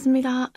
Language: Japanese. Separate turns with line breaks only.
「잘먹습니 다.